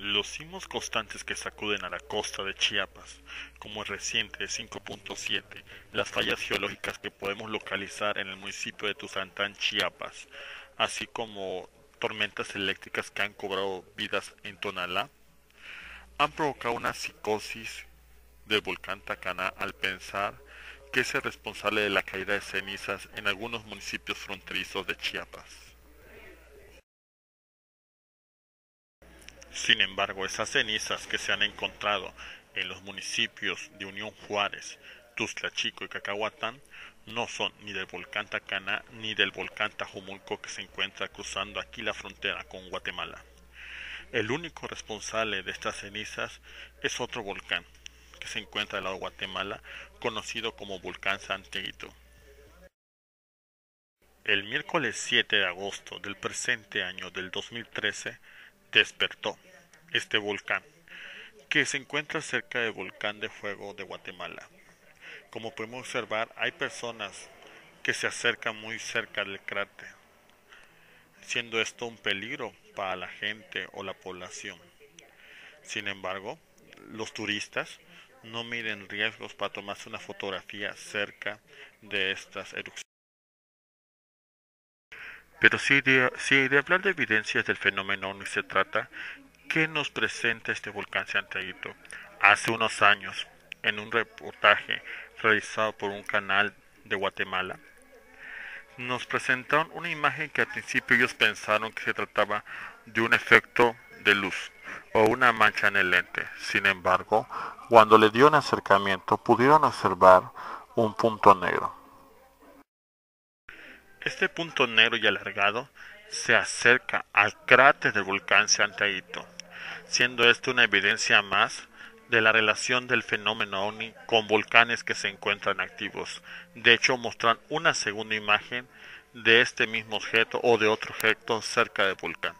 Los sismos constantes que sacuden a la costa de Chiapas, como el reciente de 5.7, las fallas geológicas que podemos localizar en el municipio de Tuzantán, Chiapas, así como tormentas eléctricas que han cobrado vidas en Tonalá, han provocado una psicosis del volcán Tacaná al pensar que es el responsable de la caída de cenizas en algunos municipios fronterizos de Chiapas. Sin embargo, esas cenizas que se han encontrado en los municipios de Unión Juárez, Tuzla Chico y Cacahuatán no son ni del volcán Tacaná ni del volcán Tajumulco que se encuentra cruzando aquí la frontera con Guatemala. El único responsable de estas cenizas es otro volcán que se encuentra al lado de Guatemala, conocido como volcán Santiaguito. El miércoles 7 de agosto del presente año del 2013 despertó este volcán, que se encuentra cerca del volcán de fuego de Guatemala. Como podemos observar, hay personas que se acercan muy cerca del cráter, siendo esto un peligro para la gente o la población. Sin embargo, los turistas no miden riesgos para tomarse una fotografía cerca de estas erupciones. Pero si de, si de hablar de evidencias del fenómeno OVNI se trata, ¿qué nos presenta este volcán Santiaguito? Hace unos años, en un reportaje realizado por un canal de Guatemala, nos presentaron una imagen que al principio ellos pensaron que se trataba de un efecto de luz o una mancha en el lente. Sin embargo, cuando le dio un acercamiento pudieron observar un punto negro. Este punto negro y alargado se acerca al cráter del volcán Santiaguito, siendo esto una evidencia más de la relación del fenómeno OVNI con volcanes que se encuentran activos. De hecho, muestran una segunda imagen de este mismo objeto o de otro objeto cerca del volcán.